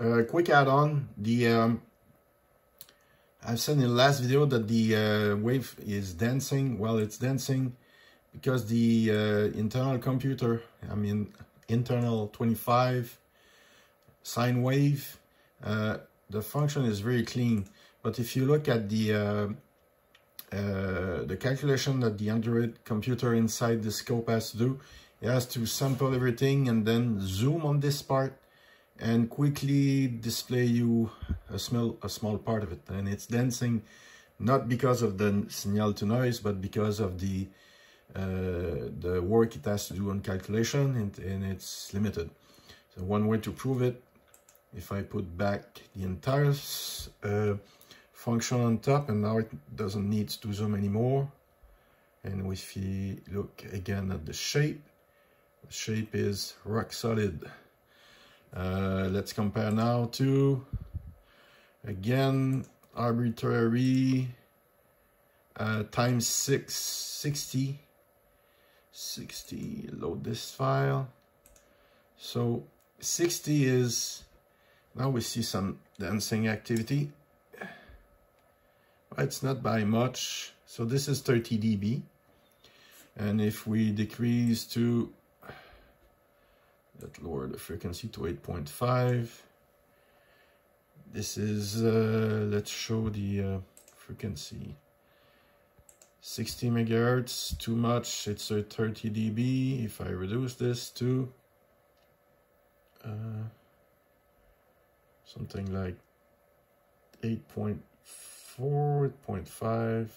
Uh, quick add-on, the um, I've said in the last video that the uh, wave is dancing. Well, it's dancing because the uh, internal computer, I mean internal 25 sine wave, uh, the function is very clean. But if you look at the uh, uh, the calculation that the Android computer inside the scope has to do, it has to sample everything and then zoom on this part and quickly display you a small a small part of it. And it's dancing not because of the signal to noise but because of the uh, the work it has to do on calculation and, and it's limited. So one way to prove it if I put back the entire uh, function on top and now it doesn't need to zoom anymore and if we look again at the shape the shape is rock solid uh, let's compare now to, again, arbitrary uh, times 6, 60. 60, load this file. So 60 is, now we see some dancing activity. It's not by much. So this is 30 dB. And if we decrease to that lower the frequency to 8.5 this is uh, let's show the uh, frequency. 60 megahertz too much it's a 30 dB. If I reduce this to uh, something like 8.4 8.5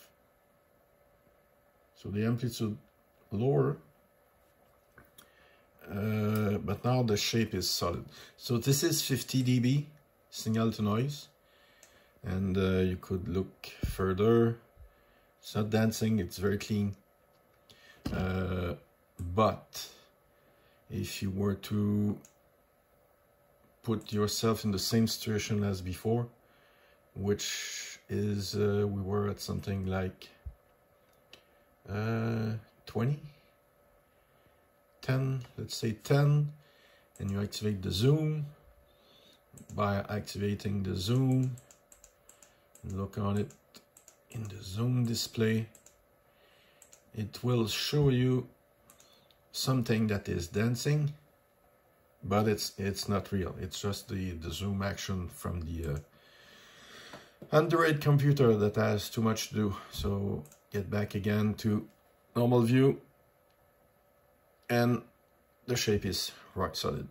so the amplitude lower uh, but now the shape is solid. So this is 50 dB signal to noise. And uh, you could look further. It's not dancing, it's very clean. Uh, but if you were to put yourself in the same situation as before, which is uh, we were at something like uh, 20 10, let's say 10, and you activate the zoom. By activating the zoom, look on it in the zoom display, it will show you something that is dancing, but it's it's not real. It's just the, the zoom action from the uh, Android computer that has too much to do. So get back again to normal view and the shape is solid.